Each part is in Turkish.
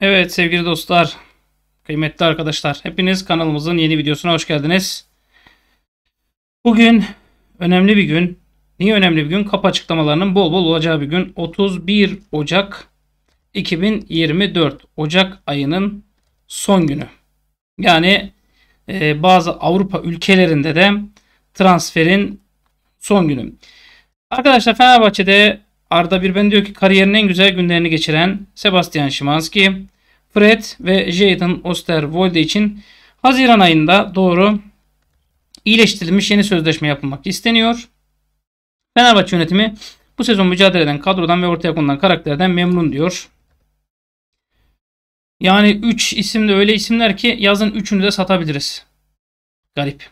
Evet sevgili dostlar, kıymetli arkadaşlar, hepiniz kanalımızın yeni videosuna hoş geldiniz. Bugün önemli bir gün. Niye önemli bir gün? Kapı açıklamalarının bol bol olacağı bir gün. 31 Ocak 2024 Ocak ayının son günü. Yani e, bazı Avrupa ülkelerinde de transferin son günü. Arkadaşlar Fenerbahçe'de Arda Birben diyor ki kariyerin en güzel günlerini geçiren Sebastian Szymanski, Fred ve Jadon Osterwolde için Haziran ayında doğru iyileştirilmiş yeni sözleşme yapılmak isteniyor. Fenerbahçe yönetimi bu sezon mücadele eden kadrodan ve ortaya konulan karakterden memnun diyor. Yani 3 isim de öyle isimler ki yazın 3'ünü de satabiliriz. Garip.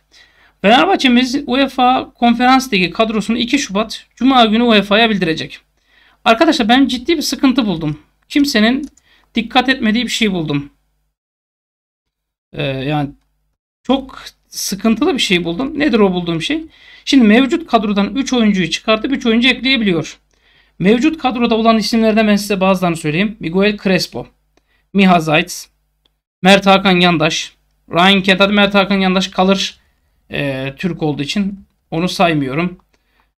Fenerbahçe'miz UEFA Konferans Ligi kadrosunu 2 Şubat Cuma günü UEFA'ya bildirecek. Arkadaşlar ben ciddi bir sıkıntı buldum. Kimsenin dikkat etmediği bir şey buldum. Ee, yani çok sıkıntılı bir şey buldum. Nedir o bulduğum şey? Şimdi mevcut kadrodan 3 oyuncuyu çıkartıp 3 oyuncu ekleyebiliyor. Mevcut kadroda olan isimlerden ben size bazılarını söyleyeyim. Miguel Crespo, Miha Zayt, Mert Hakan Yandaş, Ryan Kent. Hadi Mert Hakan Yandaş kalır e, Türk olduğu için. Onu saymıyorum.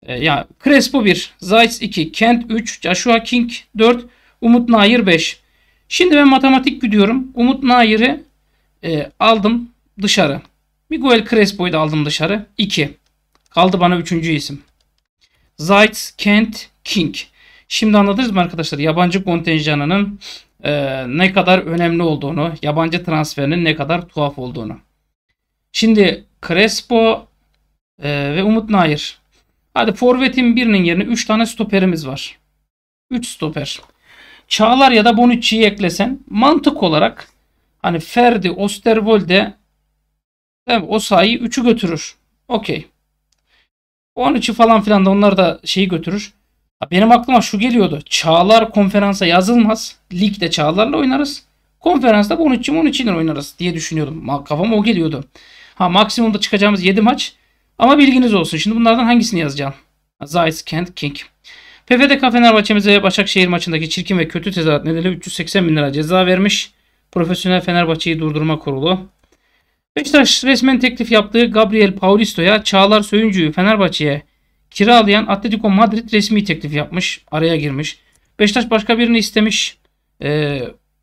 E, ya Crespo 1, Zayt 2, Kent 3, Joshua King 4, Umut Nair 5. Şimdi ben matematik gidiyorum. Umut Nair'i e, aldım dışarı. Miguel Crespo'yu da aldım dışarı. 2. Kaldı bana üçüncü isim. Zayt, Kent, King. Şimdi anladınız mı arkadaşlar? Yabancı kontenjanının e, ne kadar önemli olduğunu, yabancı transferinin ne kadar tuhaf olduğunu. Şimdi Crespo e, ve Umut Nair. Hadi forvetin birinin yerine 3 tane stoperimiz var. 3 stoper. Çağlar ya da Bonucci'yi eklesen mantık olarak hani Ferdi, Osterwolde evet, o sayıyı 3'ü götürür. Okey. 13'ü falan filan da onlar da şeyi götürür. Benim aklıma şu geliyordu. Çağlar konferansa yazılmaz. Ligde Çağlar'la oynarız. Konferansta Bonucci Bonucci ile oynarız diye düşünüyordum. Kafama o geliyordu. Ha maksimumda çıkacağımız 7 maç. Ama bilginiz olsun. Şimdi bunlardan hangisini yazacağım? Zayt, Kent, King. PFDK Fenerbahçe'mize Başakşehir maçındaki çirkin ve kötü tezahürat nedeniyle 380 bin lira ceza vermiş. Profesyonel Fenerbahçe'yi durdurma kurulu. Beşiktaş resmen teklif yaptığı Gabriel Paulisto'ya Çağlar Söyüncü'yü Fenerbahçe'ye kiralayan Atletico Madrid resmi teklif yapmış. Araya girmiş. Beşiktaş başka birini istemiş. Ee,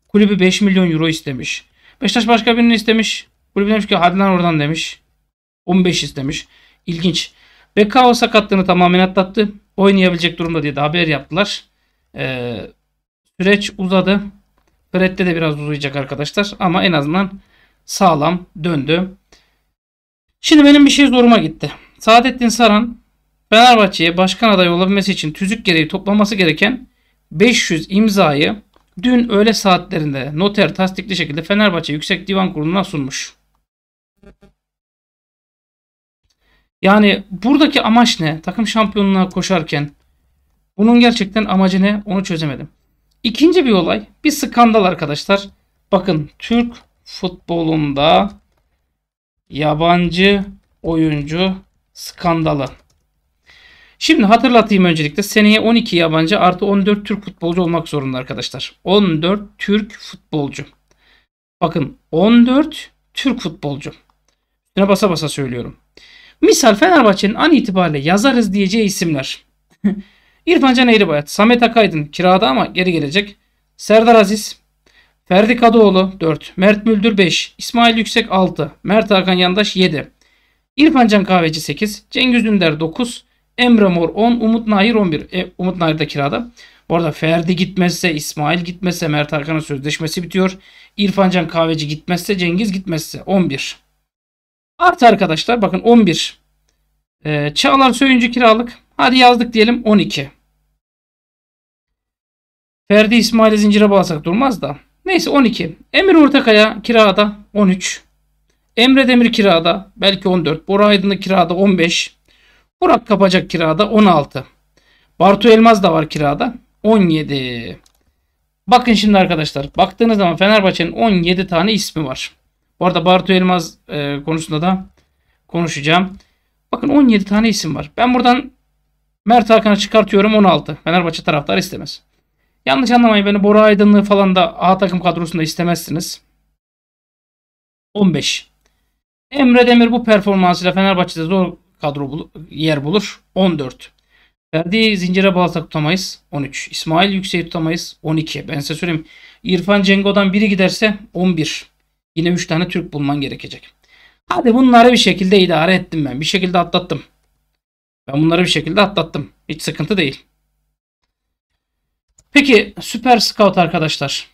kulübü 5 milyon euro istemiş. Beşiktaş başka birini istemiş. Kulübü demiş ki hadi lan oradan demiş. 15 istemiş. İlginç. Bekao sakatlığını tamamen atlattı. Oynayabilecek durumda diye de haber yaptılar. Ee, süreç uzadı. Fred'de de biraz uzayacak arkadaşlar. Ama en azından sağlam döndü. Şimdi benim bir şey zoruma gitti. Saadettin Saran Fenerbahçe'ye başkan adayı olabilmesi için tüzük gereği toplaması gereken 500 imzayı dün öğle saatlerinde noter tasdikli şekilde Fenerbahçe Yüksek Divan Kurulu'na sunmuş. Yani buradaki amaç ne? Takım şampiyonluğa koşarken bunun gerçekten amacı ne? Onu çözemedim. İkinci bir olay. Bir skandal arkadaşlar. Bakın Türk futbolunda yabancı oyuncu skandalı. Şimdi hatırlatayım öncelikle seneye 12 yabancı artı 14 Türk futbolcu olmak zorunda arkadaşlar. 14 Türk futbolcu. Bakın 14 Türk futbolcu. Üstüne basa basa söylüyorum. Misal Fenerbahçe'nin an itibariyle yazarız diyeceği isimler. İrfan Can Eğribayat, Samet Akaydın kirada ama geri gelecek. Serdar Aziz, Ferdi Kadıoğlu 4, Mert Müldür 5, İsmail Yüksek 6, Mert Hakan Yandaş 7, İrfan Can Kahveci 8, Cengiz Ünder 9, Emre Mor 10, Umut Nahir 11. E, Umut Nahir de kirada. Bu arada Ferdi gitmezse, İsmail gitmezse Mert Hakan'ın sözleşmesi bitiyor. İrfan Can Kahveci gitmezse, Cengiz gitmezse 11. Artı arkadaşlar bakın 11. Ee, Çağlar Söyüncü kiralık. Hadi yazdık diyelim 12. Ferdi İsmail'i zincire bağlasak durmaz da. Neyse 12. Emir Ortakaya kirada 13. Emre Demir kirada belki 14. Bora Aydın'ı kirada 15. Burak Kapacak kirada 16. Bartu Elmaz da var kirada 17. Bakın şimdi arkadaşlar. Baktığınız zaman Fenerbahçe'nin 17 tane ismi var. Bu arada Bartu Elmaz e, konusunda da konuşacağım. Bakın 17 tane isim var. Ben buradan Mert Hakan'ı çıkartıyorum 16. Fenerbahçe taraftar istemez. Yanlış anlamayın beni Bora Aydınlığı falan da A takım kadrosunda istemezsiniz. 15. Emre Demir bu performansıyla Fenerbahçe'de zor kadro bul yer bulur. 14. Ferdi zincire bağlı tutamayız. 13. İsmail Yüksek'i tutamayız. 12. Ben size söyleyeyim. İrfan Cengo'dan biri giderse 11. Yine 3 tane Türk bulman gerekecek. Hadi bunları bir şekilde idare ettim ben. Bir şekilde atlattım. Ben bunları bir şekilde atlattım. Hiç sıkıntı değil. Peki Süper Scout arkadaşlar.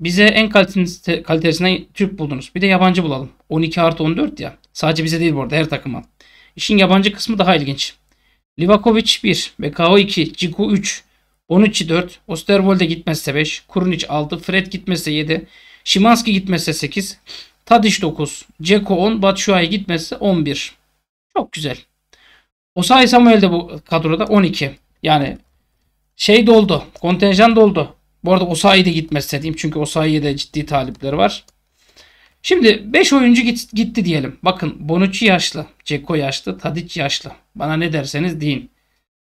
Bize en kalitesinden Türk buldunuz. Bir de yabancı bulalım. 12 artı 14 ya. Sadece bize değil bu arada her takıma. İşin yabancı kısmı daha ilginç. Livakovic 1, BKO 2, Ciku 3, Bonucci 4, Osterwolde gitmezse 5, Kurunic 6, Fred gitmezse 7, Şimanski gitmezse 8, Tadiş 9, Ceko 10, Batshuayi gitmezse 11. Çok güzel. Osayi Samuel de bu kadroda 12. Yani şey doldu. Kontenjan doldu. Bu arada Osayi de gitmezse diyeyim. Çünkü Osayi'ye de ciddi talipleri var. Şimdi 5 oyuncu git, gitti diyelim. Bakın Bonucci yaşlı. Ceko yaşlı. Tadic yaşlı. Bana ne derseniz deyin.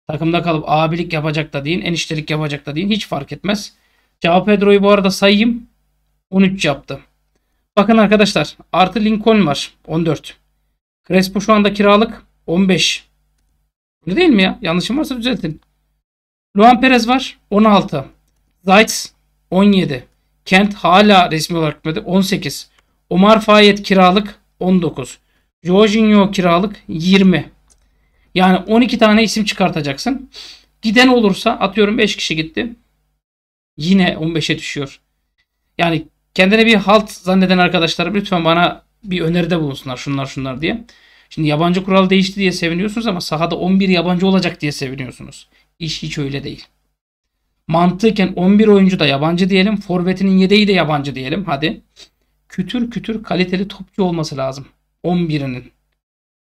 Takımda kalıp abilik yapacak da deyin. Eniştelik yapacak da deyin. Hiç fark etmez. Cao Pedro'yu bu arada sayayım. 13 yaptı. Bakın arkadaşlar. Artı Lincoln var. 14. Crespo şu anda kiralık. 15. Öyle değil mi ya? Yanlışım varsa düzeltin. Luan Perez var. 16. Zayt 17. Kent hala resmi olarak gitmedi. 18. Omar Fayet kiralık 19. Jorginho kiralık 20. Yani 12 tane isim çıkartacaksın. Giden olursa atıyorum 5 kişi gitti. Yine 15'e düşüyor. Yani kendine bir halt zanneden arkadaşlarım lütfen bana bir öneride bulunsunlar şunlar şunlar diye. Şimdi yabancı kural değişti diye seviniyorsunuz ama sahada 11 yabancı olacak diye seviniyorsunuz. İş hiç öyle değil. Mantıken 11 oyuncu da yabancı diyelim. Forvetinin yedeği de yabancı diyelim. Hadi. Kütür kütür kaliteli topçu olması lazım. 11'inin.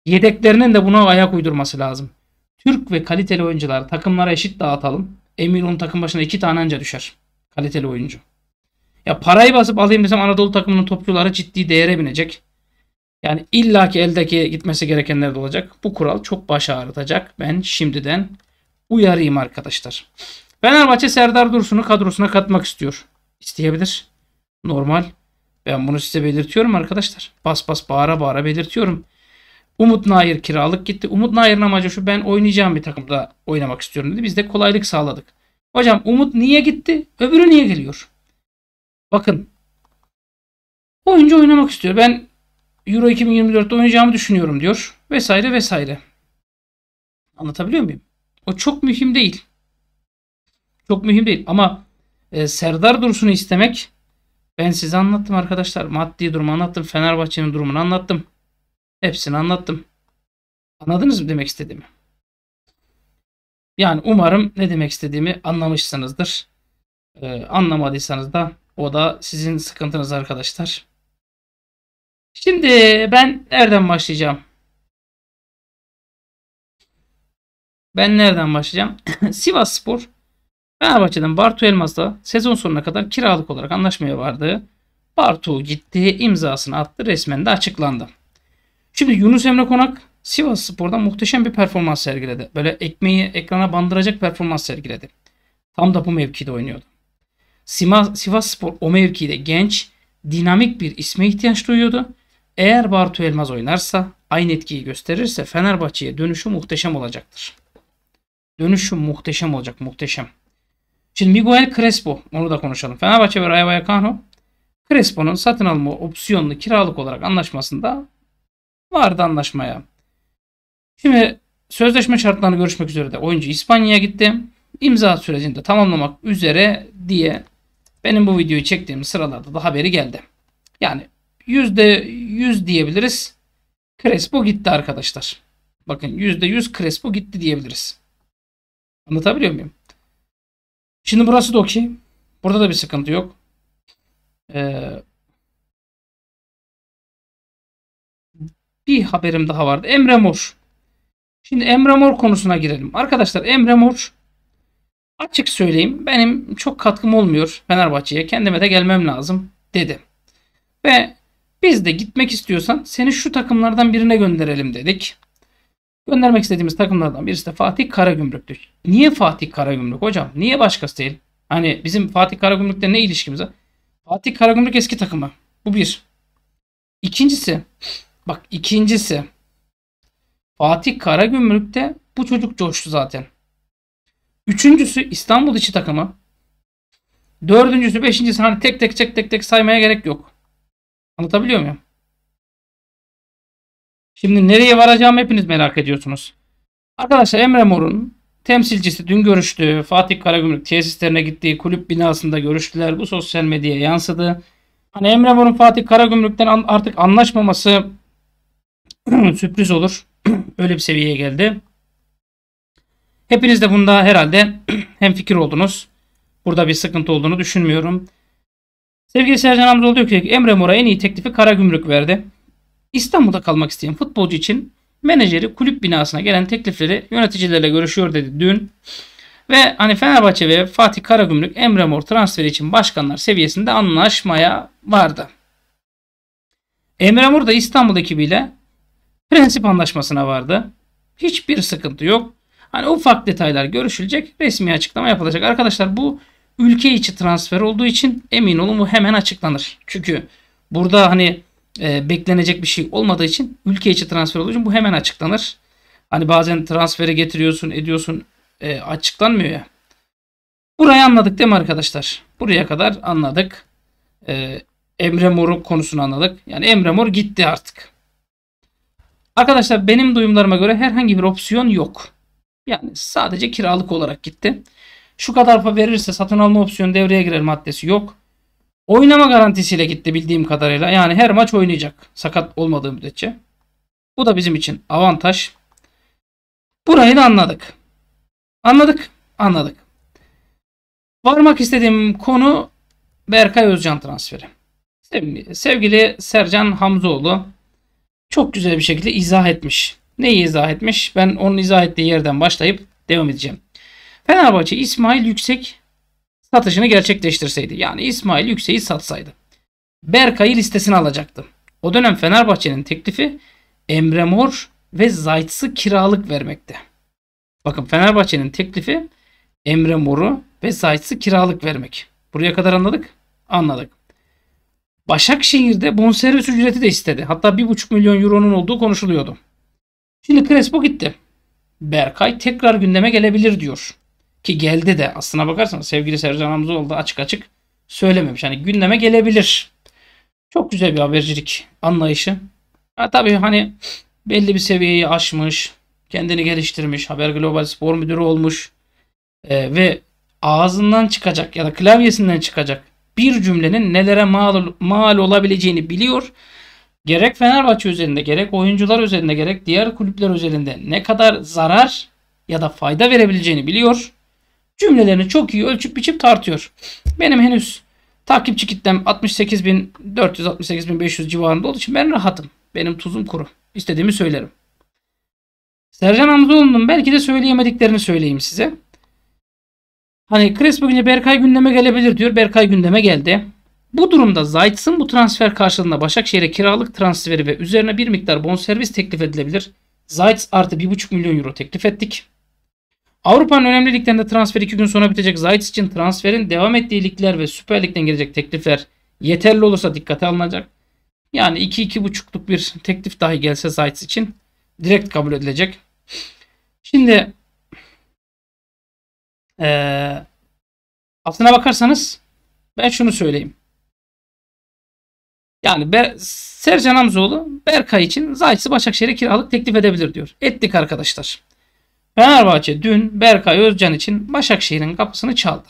Yedeklerinin de buna ayak uydurması lazım. Türk ve kaliteli oyuncular takımlara eşit dağıtalım. Emin olun takım başına 2 tane anca düşer. Kaliteli oyuncu. Ya parayı basıp alayım desem Anadolu takımının topçuları ciddi değere binecek. Yani illaki eldeki gitmesi gerekenler de olacak. Bu kural çok baş ağrıtacak. Ben şimdiden uyarayım arkadaşlar. Fenerbahçe Serdar Dursun'u kadrosuna katmak istiyor. İsteyebilir. Normal. Ben bunu size belirtiyorum arkadaşlar. Bas bas bağıra bağıra belirtiyorum. Umut Nair kiralık gitti. Umut Nair'in amacı şu ben oynayacağım bir takımda oynamak istiyorum dedi. Biz de kolaylık sağladık. Hocam Umut niye gitti? Öbürü niye geliyor? Bakın. Oyuncu oynamak istiyor. Ben Euro 2024'te oynayacağımı düşünüyorum diyor. Vesaire vesaire. Anlatabiliyor muyum? O çok mühim değil. Çok mühim değil ama e, Serdar Dursun'u istemek ben size anlattım arkadaşlar. Maddi durumu anlattım. Fenerbahçe'nin durumunu anlattım. Hepsini anlattım. Anladınız mı demek istediğimi? Yani umarım ne demek istediğimi anlamışsınızdır. Ee, anlamadıysanız da o da sizin sıkıntınız arkadaşlar. Şimdi ben nereden başlayacağım? Ben nereden başlayacağım? Sivas Spor Fenerbahçe'den Bartu Elmas'la sezon sonuna kadar kiralık olarak anlaşmaya vardı. Bartu gitti, imzasını attı, resmen de açıklandı. Şimdi Yunus Emre Konak Sivas Spor'da muhteşem bir performans sergiledi. Böyle ekmeği ekrana bandıracak performans sergiledi. Tam da bu mevkide oynuyordu. Sivas Spor o mevkide genç, dinamik bir isme ihtiyaç duyuyordu. Eğer Bartu Elmaz oynarsa, aynı etkiyi gösterirse Fenerbahçe'ye dönüşü muhteşem olacaktır. Dönüşü muhteşem olacak, muhteşem. Şimdi Miguel Crespo, onu da konuşalım. Fenerbahçe ve Rayo Vallecano, Crespo'nun satın alma opsiyonlu kiralık olarak anlaşmasında vardı anlaşmaya. Şimdi sözleşme şartlarını görüşmek üzere de oyuncu İspanya'ya gitti. İmza sürecinde tamamlamak üzere diye benim bu videoyu çektiğim sıralarda da haberi geldi. Yani %100 diyebiliriz. Crespo gitti arkadaşlar. Bakın %100 Crespo gitti diyebiliriz. Anlatabiliyor muyum? Şimdi burası da okey. Burada da bir sıkıntı yok. Ee, bir haberim daha vardı. Emre Mor. Şimdi Emre Mor konusuna girelim. Arkadaşlar Emre Mor açık söyleyeyim benim çok katkım olmuyor Fenerbahçe'ye. Kendime de gelmem lazım dedi. Ve biz de gitmek istiyorsan seni şu takımlardan birine gönderelim dedik. Göndermek istediğimiz takımlardan birisi de Fatih Karagümrük'tü. Niye Fatih Karagümrük hocam? Niye başkası değil? Hani bizim Fatih Karagümrük'le ne ilişkimiz var? Fatih Karagümrük eski takımı. Bu bir. İkincisi bak ikincisi Fatih Karagümrük'te bu çocuk coştu zaten. Üçüncüsü İstanbul içi takımı. Dördüncüsü, beşincisi hani tek tek tek tek tek saymaya gerek yok. Anlatabiliyor muyum? Şimdi nereye varacağımı hepiniz merak ediyorsunuz. Arkadaşlar Emre Mor'un temsilcisi dün görüştü. Fatih Karagümrük tesislerine gittiği kulüp binasında görüştüler. Bu sosyal medyaya yansıdı. Hani Emre Mor'un Fatih Karagümrük'ten artık anlaşmaması sürpriz olur. Öyle bir seviyeye geldi. Hepiniz de bunda herhalde hem fikir oldunuz. Burada bir sıkıntı olduğunu düşünmüyorum. Sevgili Sercan Hamzoğlu diyor ki Emre Mor'a en iyi teklifi Karagümrük verdi. İstanbul'da kalmak isteyen futbolcu için menajeri kulüp binasına gelen teklifleri yöneticilerle görüşüyor dedi dün. Ve hani Fenerbahçe ve Fatih Karagümrük Emre Mor transferi için başkanlar seviyesinde anlaşmaya vardı. Emre Mor da İstanbul ekibiyle prensip anlaşmasına vardı. Hiçbir sıkıntı yok. Hani ufak detaylar görüşülecek, resmi açıklama yapılacak. Arkadaşlar bu ülke içi transfer olduğu için emin olun bu hemen açıklanır. Çünkü burada hani e, beklenecek bir şey olmadığı için ülke içi transfer olduğu için bu hemen açıklanır. Hani bazen transferi getiriyorsun, ediyorsun, e, açıklanmıyor ya. Burayı anladık değil mi arkadaşlar? Buraya kadar anladık. E, Emre Mor'un konusunu anladık. Yani Emre Mor gitti artık. Arkadaşlar benim duyumlarıma göre herhangi bir opsiyon yok. Yani sadece kiralık olarak gitti. Şu kadar para verirse satın alma opsiyonu devreye girer maddesi yok. Oynama garantisiyle gitti bildiğim kadarıyla. Yani her maç oynayacak. Sakat olmadığı müddetçe. Bu da bizim için avantaj. Burayı da anladık. Anladık. Anladık. Varmak istediğim konu Berkay Özcan transferi. Sevgili Sercan Hamzoğlu çok güzel bir şekilde izah etmiş. Neyi izah etmiş? Ben onun izah ettiği yerden başlayıp devam edeceğim. Fenerbahçe İsmail Yüksek satışını gerçekleştirseydi. Yani İsmail Yüksek'i satsaydı. Berkay'ı listesine alacaktı. O dönem Fenerbahçe'nin teklifi Emre Mor ve Zayt'sı kiralık vermekte. Bakın Fenerbahçe'nin teklifi Emre Mor'u ve Zayt'sı kiralık vermek. Buraya kadar anladık? Anladık. Başakşehir'de bonservis ücreti de istedi. Hatta 1,5 milyon euronun olduğu konuşuluyordu. Şimdi Crespo gitti. Berkay tekrar gündeme gelebilir diyor. Ki geldi de aslına bakarsanız sevgili Sercan Hamzoğlu da açık açık söylememiş. Hani gündeme gelebilir. Çok güzel bir habercilik anlayışı. Ha, tabii hani belli bir seviyeyi aşmış. Kendini geliştirmiş. Haber Global Spor Müdürü olmuş. E, ve ağzından çıkacak ya da klavyesinden çıkacak bir cümlenin nelere mal, mal olabileceğini biliyor. Gerek Fenerbahçe üzerinde gerek oyuncular üzerinde gerek diğer kulüpler üzerinde ne kadar zarar ya da fayda verebileceğini biliyor cümlelerini çok iyi ölçüp biçip tartıyor. Benim henüz takipçi kitlem 68.400-68.500 civarında olduğu için ben rahatım. Benim tuzum kuru. İstediğimi söylerim. Sercan Hamzoğlu'nun belki de söyleyemediklerini söyleyeyim size. Hani Crespo günce Berkay gündeme gelebilir diyor. Berkay gündeme geldi. Bu durumda Zayt'sın bu transfer karşılığında Başakşehir'e kiralık transferi ve üzerine bir miktar bonservis teklif edilebilir. Zayt artı 1,5 milyon euro teklif ettik. Avrupa'nın önemli liglerinde transfer 2 gün sonra bitecek. Zayt için transferin devam ettiği ligler ve Süper Lig'den gelecek teklifler yeterli olursa dikkate alınacak. Yani 2-2,5'luk bir teklif dahi gelse Zayt için direkt kabul edilecek. Şimdi ee, aslına bakarsanız ben şunu söyleyeyim. Yani Ber Sercan Hamzoğlu Berkay için Zayt'sı Başakşehir'e kiralık teklif edebilir diyor. Ettik arkadaşlar. Fenerbahçe dün Berkay Özcan için Başakşehir'in kapısını çaldı.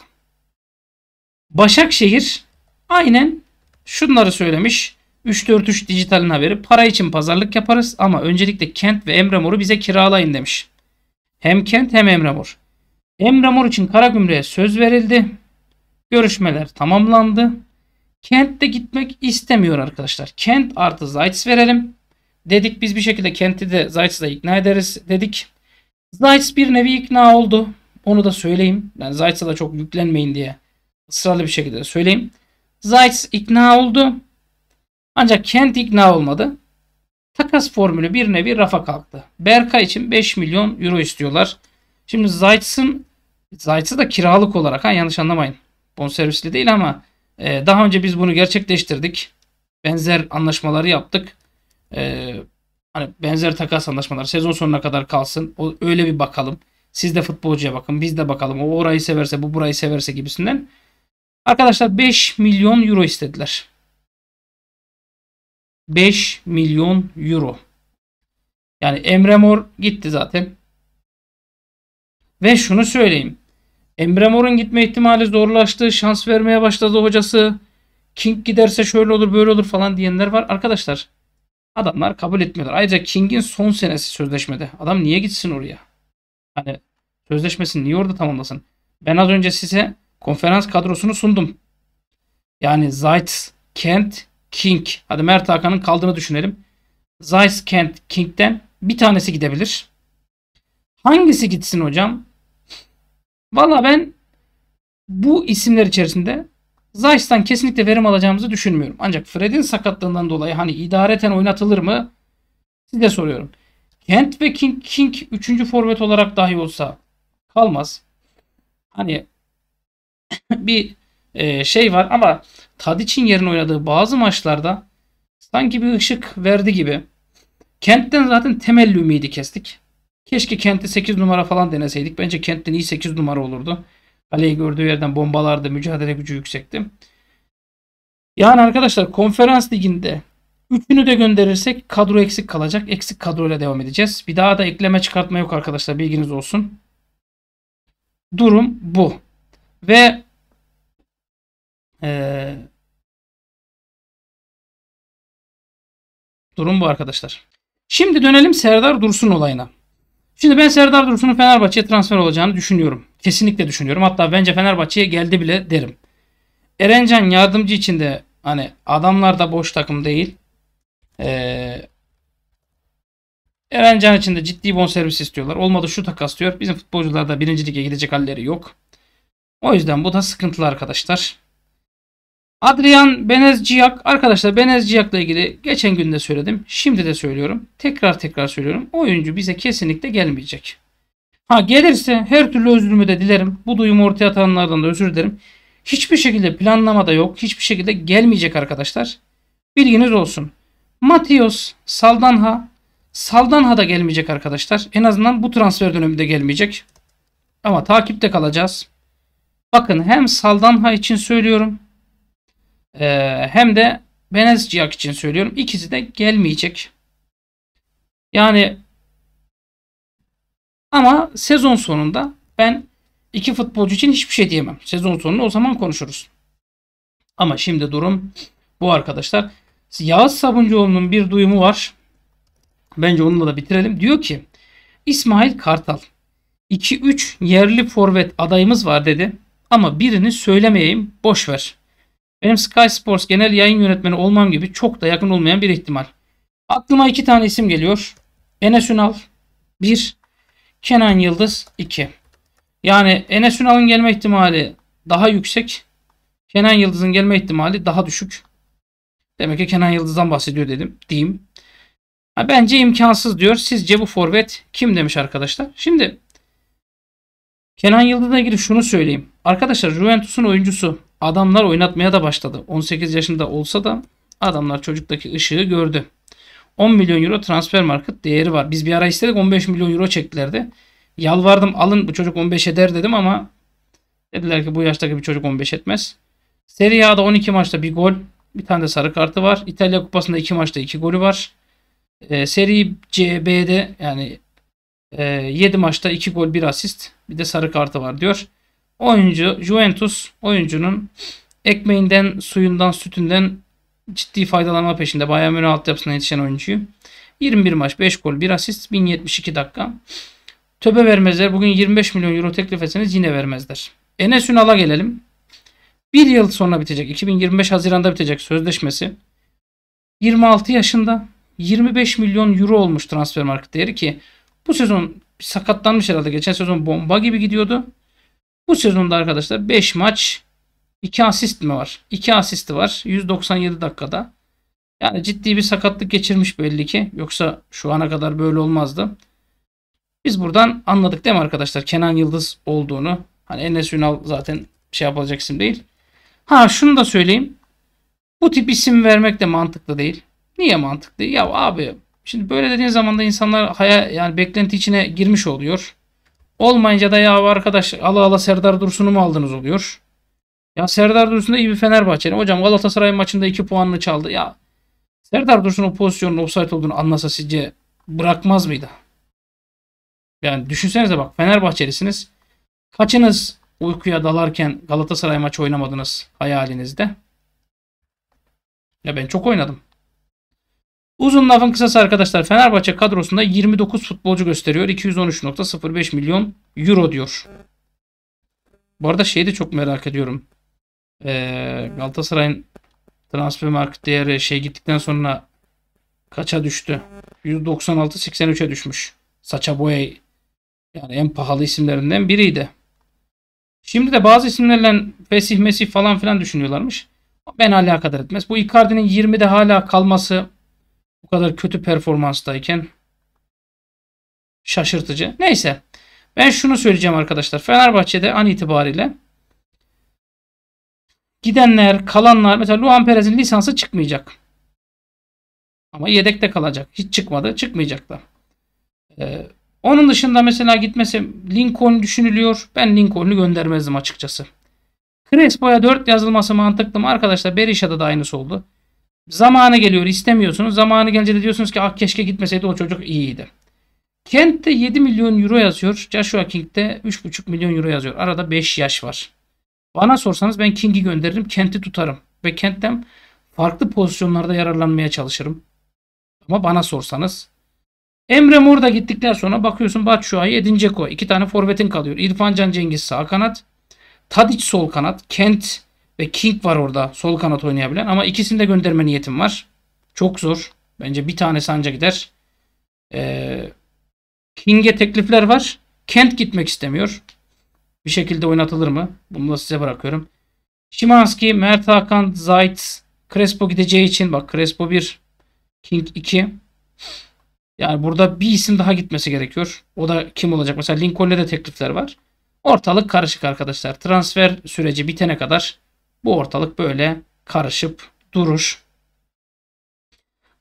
Başakşehir aynen şunları söylemiş. 343 dijitalin haberi. Para için pazarlık yaparız ama öncelikle Kent ve Emre Mor'u bize kiralayın demiş. Hem Kent hem Emre Mor. Emre Mor için Karagümrük'e söz verildi. Görüşmeler tamamlandı. Kent de gitmek istemiyor arkadaşlar. Kent artı Zayt's verelim. Dedik biz bir şekilde Kent'i de Zayt's'la ikna ederiz dedik. Zayt's bir nevi ikna oldu. Onu da söyleyeyim. Yani Zayt'sa da çok yüklenmeyin diye ısrarlı bir şekilde söyleyeyim. Zayt's ikna oldu. Ancak Kent ikna olmadı. Takas formülü bir nevi rafa kalktı. Berkay için 5 milyon euro istiyorlar. Şimdi Zayt'sın Zayt'ı da kiralık olarak ha yanlış anlamayın. Bonservisli değil ama e, daha önce biz bunu gerçekleştirdik. Benzer anlaşmaları yaptık. E, hani benzer takas anlaşmaları sezon sonuna kadar kalsın. O, öyle bir bakalım. Siz de futbolcuya bakın. Biz de bakalım. O orayı severse bu burayı severse gibisinden. Arkadaşlar 5 milyon euro istediler. 5 milyon euro. Yani Emre Mor gitti zaten. Ve şunu söyleyeyim. Emre Mor'un gitme ihtimali zorlaştı. Şans vermeye başladı hocası. King giderse şöyle olur böyle olur falan diyenler var. Arkadaşlar adamlar kabul etmiyorlar. Ayrıca King'in son senesi sözleşmede. Adam niye gitsin oraya? Hani sözleşmesini niye orada tamamlasın? Ben az önce size konferans kadrosunu sundum. Yani Zayt, Kent, King. Hadi Mert Hakan'ın kaldığını düşünelim. Zayt, Kent, King'den bir tanesi gidebilir. Hangisi gitsin hocam? Valla ben bu isimler içerisinde Zayt'tan kesinlikle verim alacağımızı düşünmüyorum. Ancak Fred'in sakatlığından dolayı hani idareten oynatılır mı? Size soruyorum. Kent ve King, King 3. forvet olarak dahi olsa kalmaz. Hani bir e, şey var ama Tadic'in yerine oynadığı bazı maçlarda sanki bir ışık verdi gibi. Kent'ten zaten temelli ümidi kestik. Keşke Kent'i 8 numara falan deneseydik. Bence Kent'ten iyi 8 numara olurdu. Kaleyi gördüğü yerden bombalardı. Mücadele gücü yüksekti. Yani arkadaşlar konferans liginde üçünü de gönderirsek kadro eksik kalacak. Eksik kadroyla devam edeceğiz. Bir daha da ekleme çıkartma yok arkadaşlar. Bilginiz olsun. Durum bu. Ve ee, durum bu arkadaşlar. Şimdi dönelim Serdar Dursun olayına. Şimdi ben Serdar Dursun'un Fenerbahçe'ye transfer olacağını düşünüyorum. Kesinlikle düşünüyorum. Hatta bence Fenerbahçe'ye geldi bile derim. Erencan yardımcı için de hani adamlar da boş takım değil. Ee, Erencan için de ciddi bonservis istiyorlar. Olmadı şu takas diyor. Bizim futbolcularda birinci lige gidecek halleri yok. O yüzden bu da sıkıntılı arkadaşlar. Adrian Benezciyak arkadaşlar Benezciyak'la ilgili geçen gün de söyledim. Şimdi de söylüyorum. Tekrar tekrar söylüyorum. Oyuncu bize kesinlikle gelmeyecek. Ha gelirse her türlü özrümü de dilerim. Bu duyumu ortaya atanlardan da özür dilerim. Hiçbir şekilde planlama da yok. Hiçbir şekilde gelmeyecek arkadaşlar. Bilginiz olsun. Matios Saldanha Saldanha da gelmeyecek arkadaşlar. En azından bu transfer döneminde gelmeyecek. Ama takipte kalacağız. Bakın hem Saldanha için söylüyorum ee, hem de Benezciyak için söylüyorum. İkisi de gelmeyecek. Yani ama sezon sonunda ben iki futbolcu için hiçbir şey diyemem. Sezon sonunda o zaman konuşuruz. Ama şimdi durum bu arkadaşlar. Yağız Sabuncuoğlu'nun bir duyumu var. Bence onunla da bitirelim. Diyor ki İsmail Kartal 2-3 yerli forvet adayımız var dedi. Ama birini söylemeyeyim boş ver. Benim Sky Sports genel yayın yönetmeni olmam gibi çok da yakın olmayan bir ihtimal. Aklıma iki tane isim geliyor. Enes Ünal 1, Kenan Yıldız 2. Yani Enes Ünal'ın gelme ihtimali daha yüksek. Kenan Yıldız'ın gelme ihtimali daha düşük. Demek ki Kenan Yıldız'dan bahsediyor dedim diyeyim. Bence imkansız diyor. Sizce bu forvet kim demiş arkadaşlar? Şimdi Kenan Yıldız'la ilgili şunu söyleyeyim. Arkadaşlar Juventus'un oyuncusu adamlar oynatmaya da başladı. 18 yaşında olsa da adamlar çocuktaki ışığı gördü. 10 milyon euro transfer market değeri var. Biz bir ara istedik 15 milyon euro çektilerdi. Yalvardım alın bu çocuk 15 eder dedim ama dediler ki bu yaştaki bir çocuk 15 etmez. Serie A'da 12 maçta bir gol, bir tane de sarı kartı var. İtalya Kupası'nda 2 maçta 2 golü var. E, Serie C, B'de yani e, 7 maçta 2 gol 1 asist bir de sarı kartı var diyor. Oyuncu Juventus oyuncunun ekmeğinden, suyundan, sütünden ciddi faydalanma peşinde. Bayern Münih altyapısına yetişen oyuncuyu. 21 maç 5 gol 1 asist 1072 dakika. Töbe vermezler. Bugün 25 milyon euro teklif etseniz yine vermezler. Enes Ünal'a gelelim. Bir yıl sonra bitecek. 2025 Haziran'da bitecek sözleşmesi. 26 yaşında 25 milyon euro olmuş transfer market değeri ki bu sezon sakatlanmış herhalde. Geçen sezon bomba gibi gidiyordu. Bu sezonda arkadaşlar 5 maç 2 asist mi var? 2 asisti var. 197 dakikada. Yani ciddi bir sakatlık geçirmiş belli ki. Yoksa şu ana kadar böyle olmazdı. Biz buradan anladık değil mi arkadaşlar? Kenan Yıldız olduğunu. Hani Enes Ünal zaten şey yapılacak isim değil. Ha şunu da söyleyeyim. Bu tip isim vermek de mantıklı değil. Niye mantıklı? Ya abi şimdi böyle dediğin zaman da insanlar haya yani beklenti içine girmiş oluyor. Olmayınca da ya arkadaş ala ala Serdar Dursun'u mu aldınız oluyor. Ya Serdar Dursun da iyi bir Fenerbahçeli. Hocam Galatasaray maçında 2 puanını çaldı. Ya Serdar Dursun o pozisyonun offside olduğunu anlasa sizce bırakmaz mıydı? Yani düşünsenize bak Fenerbahçelisiniz. Kaçınız uykuya dalarken Galatasaray maçı oynamadınız hayalinizde? Ya ben çok oynadım. Uzun lafın kısası arkadaşlar Fenerbahçe kadrosunda 29 futbolcu gösteriyor. 213.05 milyon euro diyor. Bu arada şeyi de çok merak ediyorum. Ee, Galatasaray'ın transfer market değeri şey gittikten sonra kaça düştü? 196.83'e düşmüş. Saça boya yani en pahalı isimlerinden biriydi. Şimdi de bazı isimlerle Fesih Mesih falan filan düşünüyorlarmış. Ben alakadar etmez. Bu Icardi'nin 20'de hala kalması bu kadar kötü performanstayken şaşırtıcı. Neyse. Ben şunu söyleyeceğim arkadaşlar. Fenerbahçe'de an itibariyle gidenler, kalanlar mesela Luan Perez'in lisansı çıkmayacak. Ama yedekte kalacak. Hiç çıkmadı. Çıkmayacak da. Ee, onun dışında mesela gitmesi Lincoln düşünülüyor. Ben Lincoln'u göndermezdim açıkçası. Crespo'ya 4 yazılması mantıklı mı? Arkadaşlar Berisha'da da aynısı oldu. Zamanı geliyor istemiyorsunuz. Zamanı gelince de diyorsunuz ki ah keşke gitmeseydi o çocuk iyiydi. Kent'te 7 milyon euro yazıyor. Joshua King'de 3,5 milyon euro yazıyor. Arada 5 yaş var. Bana sorsanız ben King'i gönderirim. Kent'i tutarım. Ve Kent'ten farklı pozisyonlarda yararlanmaya çalışırım. Ama bana sorsanız Emre Mor da gittikten sonra bakıyorsun Batshuayi, Edin Dzeko. iki tane forvetin kalıyor. İrfan Can Cengiz sağ kanat. Tadic sol kanat. Kent ve King var orada sol kanat oynayabilen. Ama ikisini de gönderme niyetim var. Çok zor. Bence bir tane sanca gider. Ee, King'e teklifler var. Kent gitmek istemiyor. Bir şekilde oynatılır mı? Bunu da size bırakıyorum. Şimanski, Mert Hakan, Zayt, Crespo gideceği için bak Crespo 1, King 2. Yani burada bir isim daha gitmesi gerekiyor. O da kim olacak? Mesela Lincoln'le de teklifler var. Ortalık karışık arkadaşlar. Transfer süreci bitene kadar bu ortalık böyle karışıp durur.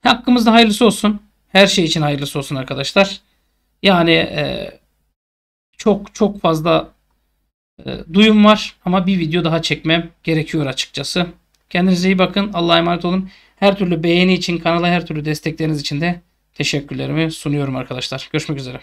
Hakkımızda hayırlısı olsun. Her şey için hayırlısı olsun arkadaşlar. Yani e, çok çok fazla e, duyum var ama bir video daha çekmem gerekiyor açıkçası. Kendinize iyi bakın. Allah'a emanet olun. Her türlü beğeni için kanala her türlü destekleriniz için de teşekkürlerimi sunuyorum arkadaşlar. Görüşmek üzere.